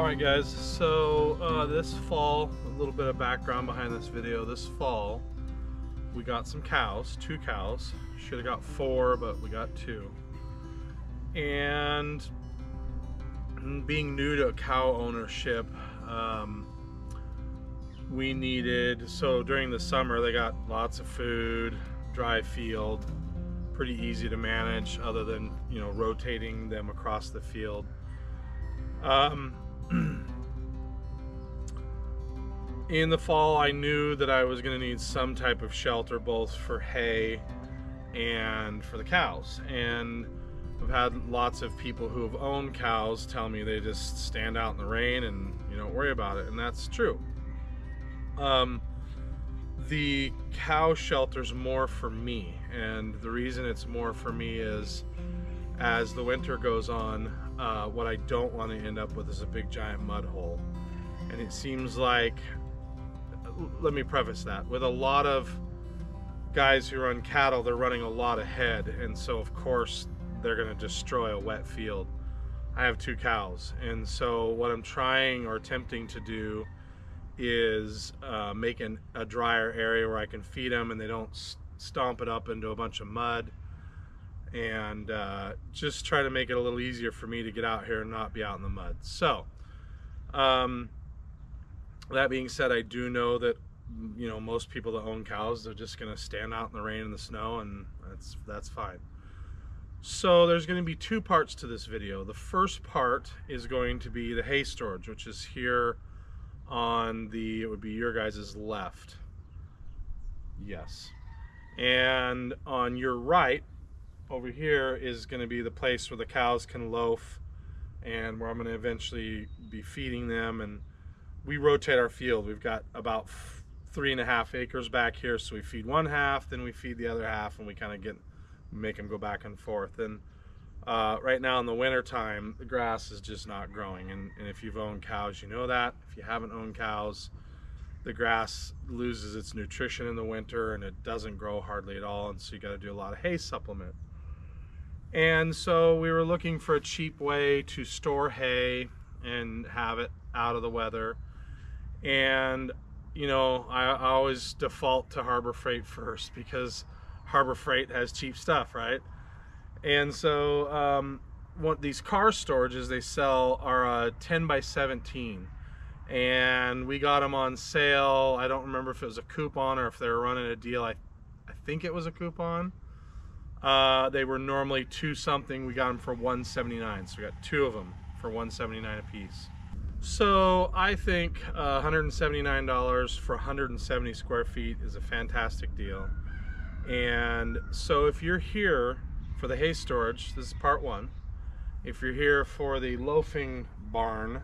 Alright guys, so uh, this fall, a little bit of background behind this video, this fall we got some cows, two cows. Should have got four, but we got two. And being new to cow ownership, um, we needed, so during the summer they got lots of food, dry field, pretty easy to manage other than, you know, rotating them across the field. Um, in the fall, I knew that I was going to need some type of shelter, both for hay and for the cows. And I've had lots of people who have owned cows tell me they just stand out in the rain and you don't worry about it, and that's true. Um, the cow shelter's more for me, and the reason it's more for me is as the winter goes on, uh, what I don't want to end up with is a big giant mud hole. And it seems like, let me preface that, with a lot of guys who run cattle, they're running a lot of head, and so of course they're going to destroy a wet field. I have two cows, and so what I'm trying or attempting to do is uh, make an, a drier area where I can feed them and they don't stomp it up into a bunch of mud and uh, just try to make it a little easier for me to get out here and not be out in the mud. So, um, that being said, I do know that you know most people that own cows they're just to stand out in the rain and the snow, and that's that's fine. So there's going to be two parts to this video. The first part is going to be the hay storage, which is here on the it would be your guys' left. Yes. And on your right over here is going to be the place where the cows can loaf and where I'm going to eventually be feeding them. And we rotate our field. We've got about three and a half acres back here. So we feed one half then we feed the other half and we kind of get make them go back and forth. And uh, right now in the winter time the grass is just not growing. And, and if you've owned cows you know that. If you haven't owned cows the grass loses its nutrition in the winter and it doesn't grow hardly at all. And so you got to do a lot of hay supplement and so we were looking for a cheap way to store hay and have it out of the weather. And, you know, I, I always default to Harbor Freight first because Harbor Freight has cheap stuff, right? And so um, what these car storages they sell are a 10 by 17 and we got them on sale. I don't remember if it was a coupon or if they were running a deal. I, I think it was a coupon. Uh, they were normally two something. We got them for 179. So we got two of them for 179 a piece. So I think uh, $179 for 170 square feet is a fantastic deal. And so if you're here for the hay storage, this is part one. If you're here for the loafing barn,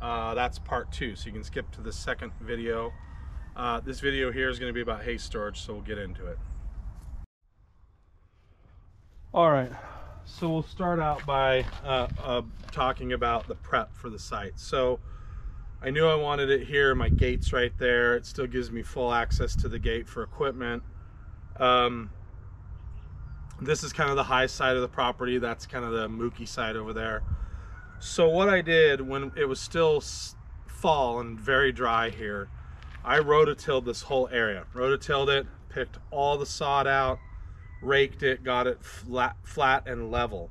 uh, that's part two. So you can skip to the second video. Uh, this video here is going to be about hay storage, so we'll get into it. All right, so we'll start out by uh, uh, talking about the prep for the site. So I knew I wanted it here, my gate's right there. It still gives me full access to the gate for equipment. Um, this is kind of the high side of the property. That's kind of the mookie side over there. So what I did when it was still fall and very dry here, I rototilled this whole area. Rototilled it, picked all the sod out, raked it, got it flat, flat and level.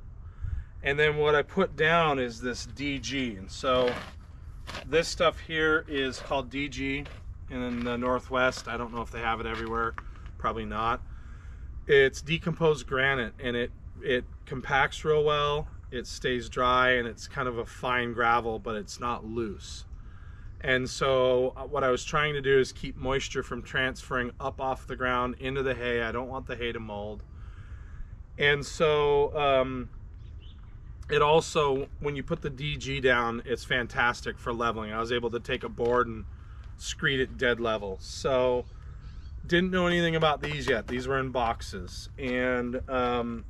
And then what I put down is this DG. And so this stuff here is called DG in the Northwest. I don't know if they have it everywhere, probably not. It's decomposed granite and it, it compacts real well. It stays dry and it's kind of a fine gravel, but it's not loose. And so uh, what I was trying to do is keep moisture from transferring up off the ground into the hay. I don't want the hay to mold. And so um, it also, when you put the DG down, it's fantastic for leveling. I was able to take a board and screed it dead level. So didn't know anything about these yet. These were in boxes. And um,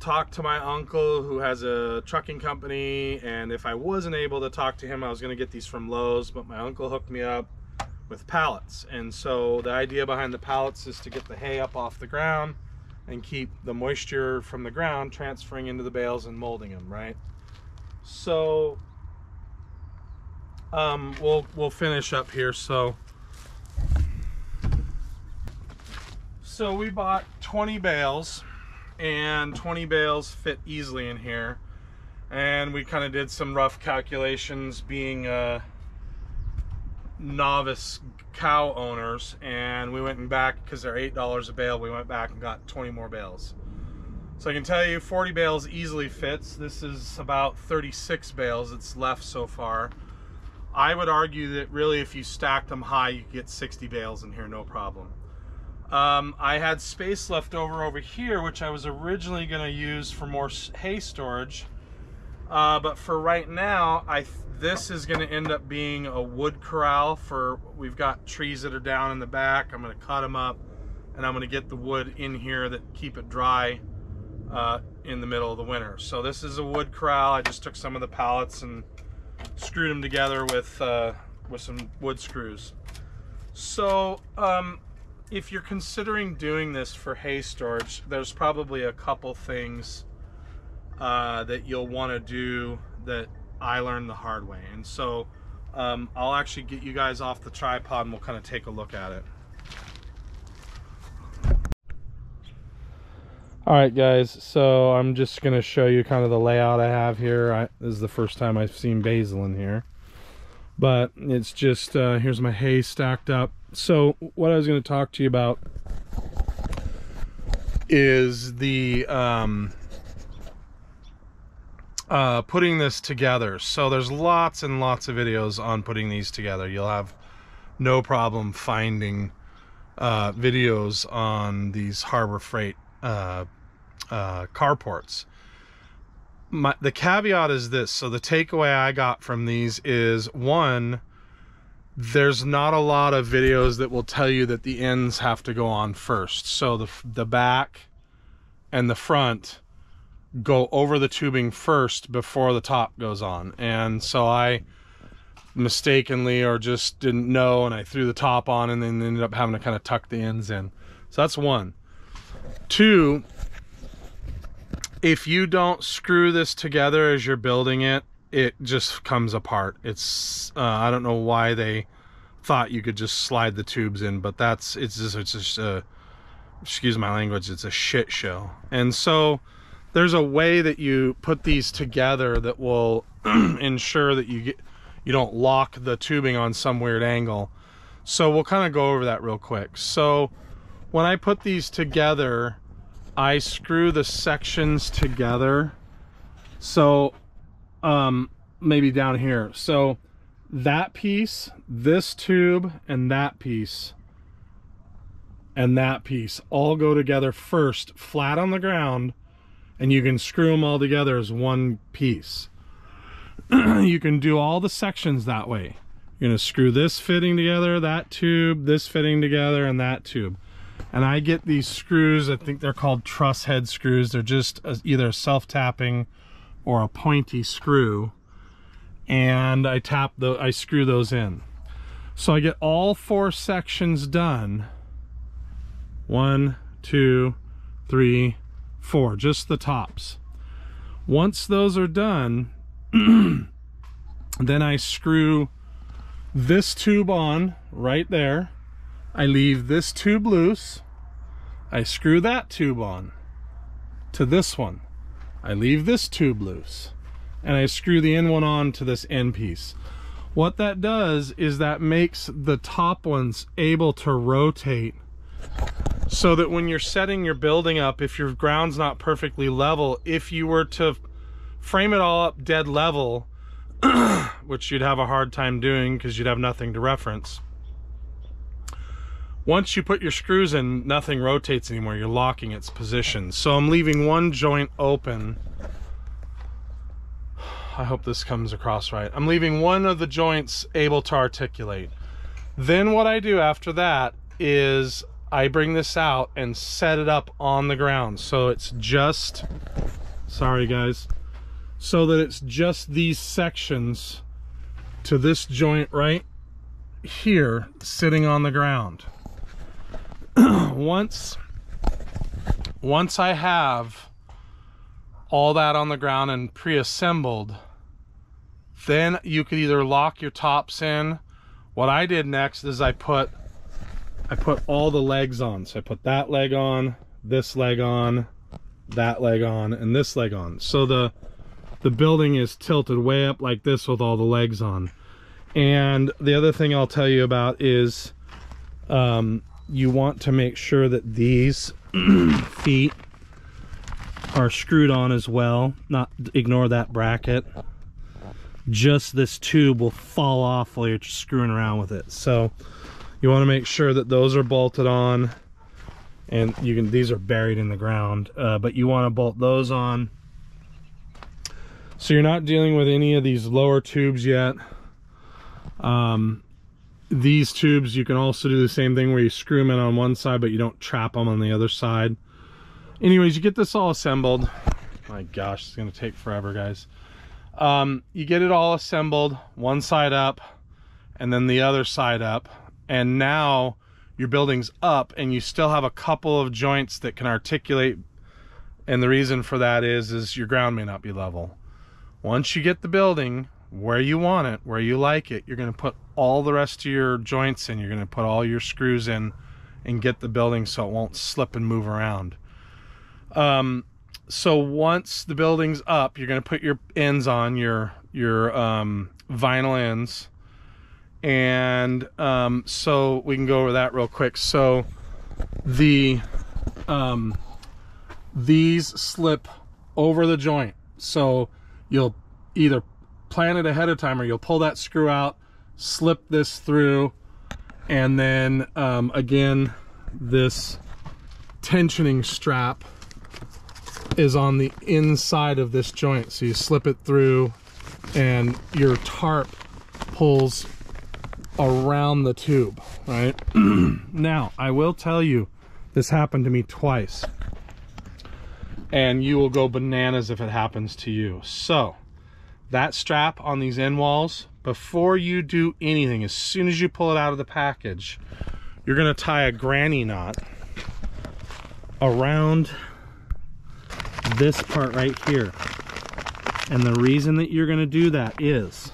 talked to my uncle who has a trucking company and if I wasn't able to talk to him I was going to get these from Lowe's but my uncle hooked me up with pallets. And so the idea behind the pallets is to get the hay up off the ground and keep the moisture from the ground transferring into the bales and molding them right? So um, we'll we'll finish up here. So, so we bought 20 bales, and 20 bales fit easily in here. And we kind of did some rough calculations, being uh, novice cow owners, and we went back because they're eight dollars a bale. We went back and got 20 more bales. So I can tell you 40 bales easily fits. This is about 36 bales that's left so far. I would argue that really if you stacked them high, you get 60 bales in here, no problem. Um, I had space left over over here, which I was originally going to use for more hay storage. Uh, but for right now, I this is going to end up being a wood corral for, we've got trees that are down in the back. I'm going to cut them up and I'm going to get the wood in here that keep it dry uh, in the middle of the winter. So this is a wood corral. I just took some of the pallets and screwed them together with, uh, with some wood screws. So um, if you're considering doing this for hay storage, there's probably a couple things uh, that you'll want to do that I learned the hard way. And so um, I'll actually get you guys off the tripod and we'll kind of take a look at it. All right, guys, so I'm just going to show you kind of the layout I have here. I, this is the first time I've seen basil in here. But it's just, uh, here's my hay stacked up. So what I was going to talk to you about is the um, uh, putting this together. So there's lots and lots of videos on putting these together. You'll have no problem finding uh, videos on these Harbor Freight uh, uh, carports. My, the caveat is this. So the takeaway I got from these is one, there's not a lot of videos that will tell you that the ends have to go on first. So the, the back and the front go over the tubing first before the top goes on. And so I mistakenly or just didn't know and I threw the top on and then ended up having to kind of tuck the ends in. So that's one. Two, if you don't screw this together as you're building it, it just comes apart. It's, uh, I don't know why they thought you could just slide the tubes in, but that's, it's just, it's just, uh, excuse my language, it's a shit show. And so there's a way that you put these together that will ensure that you get, you don't lock the tubing on some weird angle. So we'll kind of go over that real quick. So when I put these together, I screw the sections together. So, um, maybe down here. So that piece, this tube, and that piece, and that piece all go together first, flat on the ground, and you can screw them all together as one piece. you can do all the sections that way. You're gonna screw this fitting together, that tube, this fitting together, and that tube and I get these screws I think they're called truss head screws. They're just a, either a self-tapping or a pointy screw. And I tap the I screw those in. So I get all four sections done. One two three four just the tops. Once those are done then I screw this tube on right there I leave this tube loose. I screw that tube on to this one. I leave this tube loose and I screw the end one on to this end piece. What that does is that makes the top ones able to rotate so that when you're setting your building up, if your ground's not perfectly level, if you were to frame it all up dead level, which you'd have a hard time doing because you'd have nothing to reference, once you put your screws in, nothing rotates anymore. You're locking its position. So I'm leaving one joint open. I hope this comes across right. I'm leaving one of the joints able to articulate. Then what I do after that is I bring this out and set it up on the ground. So it's just, sorry guys, so that it's just these sections to this joint right here sitting on the ground. once once I have all that on the ground and pre-assembled Then you could either lock your tops in. What I did next is I put I put all the legs on. So I put that leg on, this leg on, that leg on, and this leg on. So the the building is tilted way up like this with all the legs on. And the other thing I'll tell you about is um, you want to make sure that these feet are screwed on as well. Not ignore that bracket. Just this tube will fall off while you're screwing around with it. So you want to make sure that those are bolted on and you can these are buried in the ground uh, but you want to bolt those on so you're not dealing with any of these lower tubes yet um, these tubes you can also do the same thing where you screw them in on one side but you don't trap them on the other side. Anyways you get this all assembled. My gosh it's gonna take forever guys. Um, you get it all assembled one side up and then the other side up. And now your building's up and you still have a couple of joints that can articulate. And the reason for that is is your ground may not be level. Once you get the building where you want it where you like it you're to put all the rest of your joints in. You're going to put all your screws in and get the building so it won't slip and move around. Um, so once the building's up you're going to put your ends on your your um, vinyl ends. And um, so we can go over that real quick. So the um, these slip over the joint. So you'll either plan it ahead of time or you'll pull that screw out slip this through and then um, again this tensioning strap is on the inside of this joint so you slip it through and your tarp pulls around the tube, right? now, I will tell you, this happened to me twice. And you will go bananas if it happens to you. So, that strap on these end walls, before you do anything, as soon as you pull it out of the package, you're gonna tie a granny knot around this part right here. And the reason that you're gonna do that is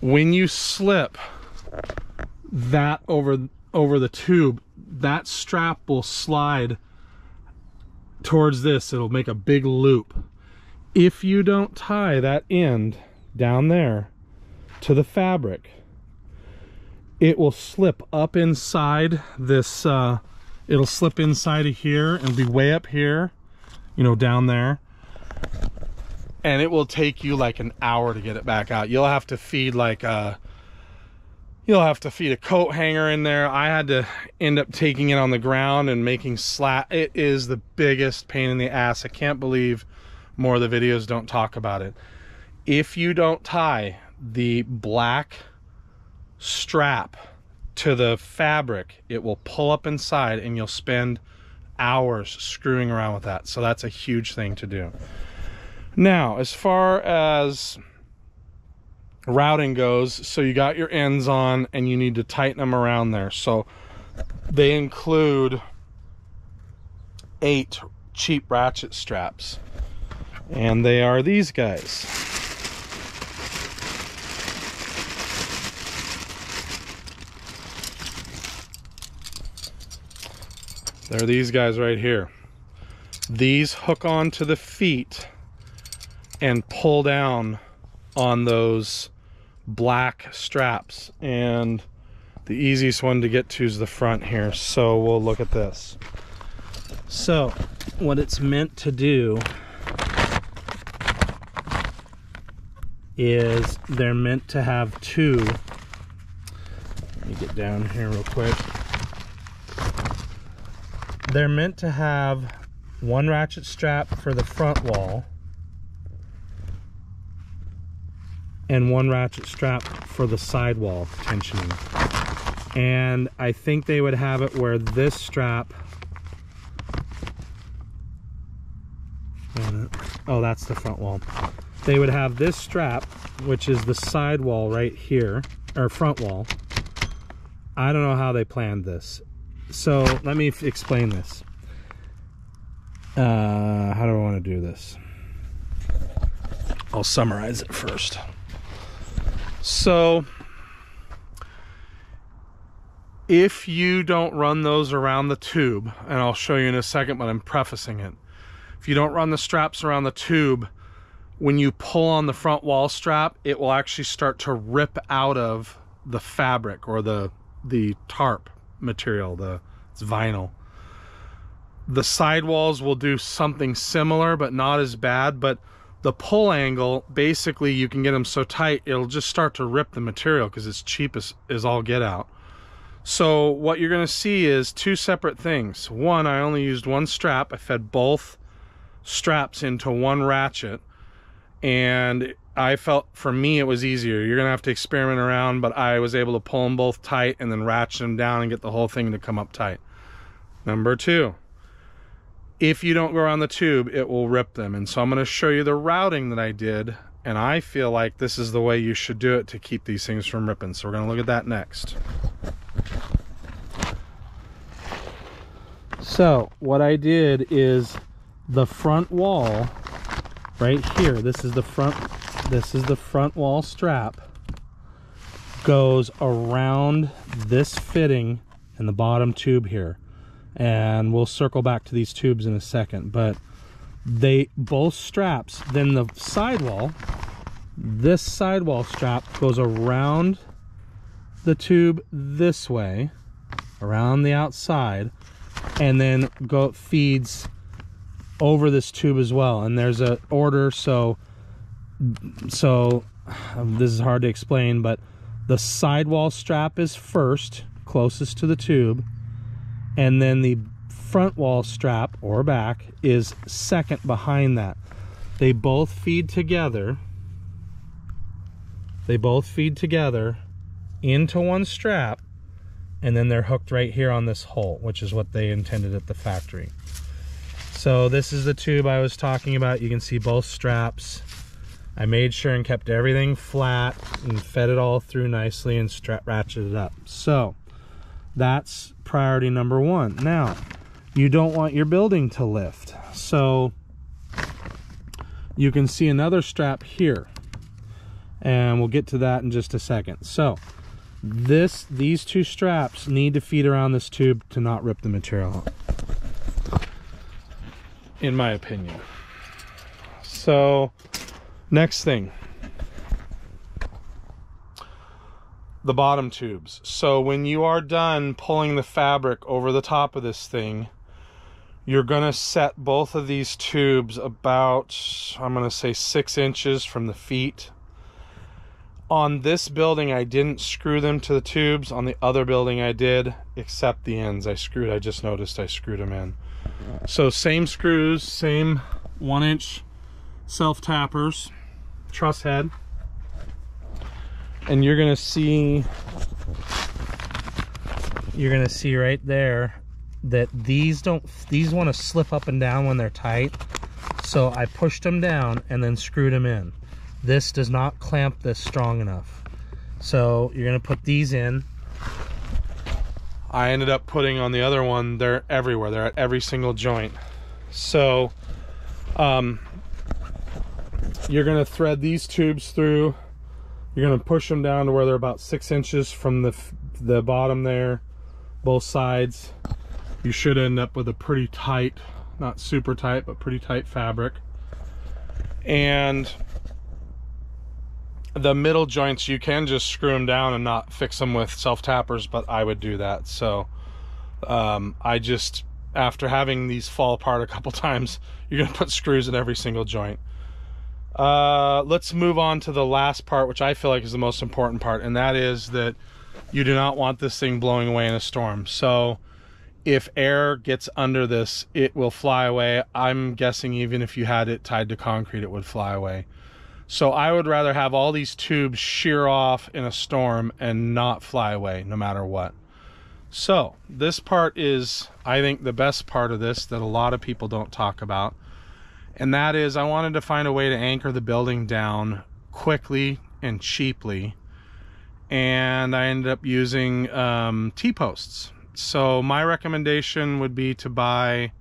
when you slip that over over the tube that strap will slide towards this it'll make a big loop if you don't tie that end down there to the fabric it will slip up inside this uh, it'll slip inside of here and be way up here you know down there and it will take you like an hour to get it back out. You'll have to feed like a, you'll have to feed a coat hanger in there. I had to end up taking it on the ground and making slat. It is the biggest pain in the ass. I can't believe more of the videos don't talk about it. If you don't tie the black strap to the fabric, it will pull up inside and you'll spend hours screwing around with that. So that's a huge thing to do. Now, as far as routing goes, so you got your ends on and you need to tighten them around there. So they include eight cheap ratchet straps. And they are these guys. They're these guys right here. These hook onto the feet and pull down on those black straps. And the easiest one to get to is the front here. So we'll look at this. So what it's meant to do is they're meant to have two. Let me get down here real quick they're meant to have one ratchet strap for the front wall and one ratchet strap for the sidewall tensioning. And I think they would have it where this strap, oh, that's the front wall. They would have this strap, which is the sidewall right here, or front wall. I don't know how they planned this. So let me explain this. Uh, how do I want to do this? I'll summarize it first. So if you don't run those around the tube, and I'll show you in a second, but I'm prefacing it. If you don't run the straps around the tube, when you pull on the front wall strap, it will actually start to rip out of the fabric or the the tarp material, the it's vinyl. The sidewalls will do something similar, but not as bad. But the pull angle, basically, you can get them so tight, it'll just start to rip the material because it's cheap as, as all get out. So what you're going to see is two separate things. One, I only used one strap. I fed both straps into one ratchet. And I felt for me it was easier. You're to have to experiment around, but I was able to pull them both tight and then ratchet them down and get the whole thing to come up tight. Number two, if you don't go around the tube, it will rip them. And so I'm to show you the routing that I did. And I feel like this is the way you should do it to keep these things from ripping. So we're to look at that next. So what I did is the front wall right here, this is the front, this is the front wall strap goes around this fitting in the bottom tube here. And we'll circle back to these tubes in a second, but they both straps, then the sidewall, this sidewall strap goes around the tube this way around the outside and then go feeds over this tube as well and there's a order so so this is hard to explain but the sidewall strap is first closest to the tube and then the front wall strap or back is second behind that they both feed together they both feed together into one strap and then they're hooked right here on this hole, which is what they intended at the factory. So this is the tube I was talking about. You can see both straps. I made sure and kept everything flat and fed it all through nicely and ratcheted it up. So that's priority number one. Now, you don't want your building to lift. So you can see another strap here and we'll get to that in just a second. So this these two straps need to feed around this tube to not rip the material in my opinion so next thing the bottom tubes so when you are done pulling the fabric over the top of this thing you're gonna set both of these tubes about I'm gonna say six inches from the feet on this building, I didn't screw them to the tubes. On the other building, I did, except the ends. I screwed, I just noticed I screwed them in. So same screws, same one inch self tappers, truss head. And you're gonna see, you're gonna see right there that these don't, these wanna slip up and down when they're tight. So I pushed them down and then screwed them in. This does not clamp this strong enough. So you're gonna put these in. I ended up putting on the other one, they're everywhere. They're at every single joint. So um, you're gonna thread these tubes through. You're gonna push them down to where they're about six inches from the, the bottom there, both sides. You should end up with a pretty tight, not super tight, but pretty tight fabric. And the middle joints you can just screw them down and not fix them with self tappers but I would do that so um, I just after having these fall apart a couple times you're gonna put screws in every single joint uh, let's move on to the last part which I feel like is the most important part and that is that you do not want this thing blowing away in a storm so if air gets under this it will fly away I'm guessing even if you had it tied to concrete it would fly away so I would rather have all these tubes shear off in a storm and not fly away no matter what. So this part is, I think, the best part of this that a lot of people don't talk about. And that is I wanted to find a way to anchor the building down quickly and cheaply. And I ended up using um, T-posts. So my recommendation would be to buy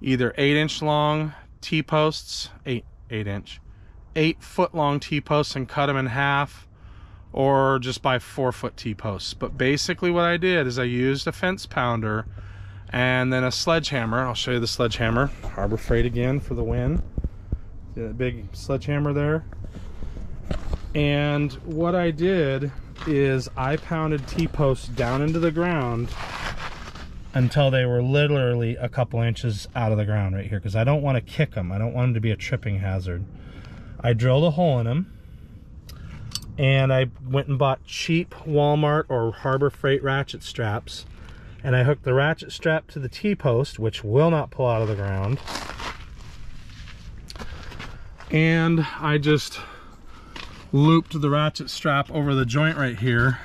either 8 inch long T-posts, 8, 8 inch, eight foot long T-posts and cut them in half or just buy four foot T-posts. But basically what I did is I used a fence pounder and then a sledgehammer. I'll show you the sledgehammer. Harbor Freight again for the win. See that big sledgehammer there? And what I did is I pounded T-posts down into the ground until they were literally a couple inches out of the ground right here because I don't want to kick them. I don't want them to be a tripping hazard. I drilled a hole in them and I went and bought cheap Walmart or Harbor Freight ratchet straps and I hooked the ratchet strap to the T-post which will not pull out of the ground. And I just looped the ratchet strap over the joint right here.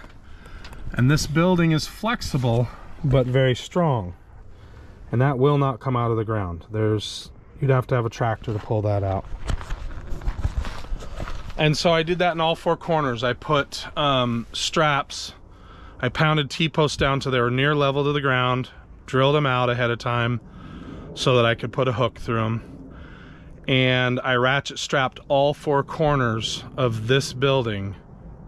And this building is flexible but very strong. And that will not come out of the ground. There's you'd have to have a tractor to pull that out. And so I did that in all four corners. I put um, straps, I pounded T-posts down so they were near level to the ground, drilled them out ahead of time so that I could put a hook through them. And I ratchet strapped all four corners of this building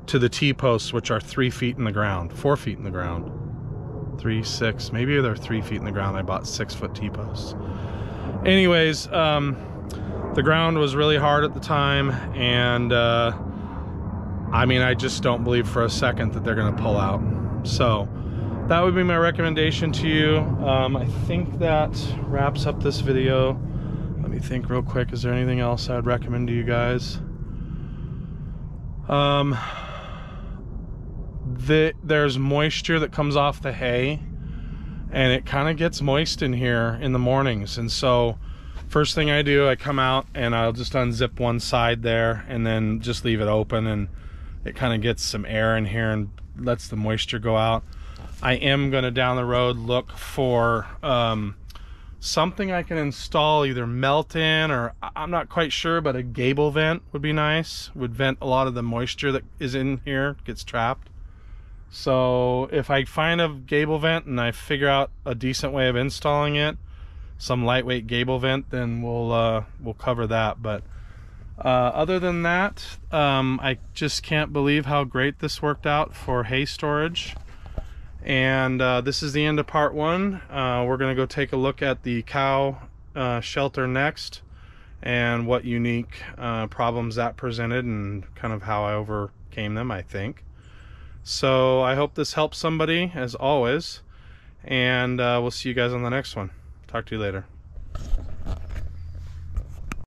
to the T-posts, which are three feet in the ground, four feet in the ground. Three, six, maybe they're three feet in the ground. I bought six foot T-posts. Anyways, um, the ground was really hard at the time and uh, I mean I just don't believe for a second that they're gonna pull out. So that would be my recommendation to you. Um, I think that wraps up this video. Let me think real quick. Is there anything else I'd recommend to you guys? Um, the, there's moisture that comes off the hay and it kind of gets moist in here in the mornings. And so first thing I do, I come out and I'll just unzip one side there and then just leave it open and it kind of gets some air in here and lets the moisture go out. I am going to down the road look for um, something I can install either melt in or I'm not quite sure but a gable vent would be nice would vent a lot of the moisture that is in here gets trapped so if I find a gable vent and I figure out a decent way of installing it some lightweight gable vent, then we'll uh, we'll cover that. But uh, other than that, um, I just can't believe how great this worked out for hay storage. And uh, this is the end of part one. Uh, we're gonna go take a look at the cow uh, shelter next and what unique uh, problems that presented and kind of how I overcame them, I think. So I hope this helps somebody as always. And we'll see you guys on the next one. Talk to you later.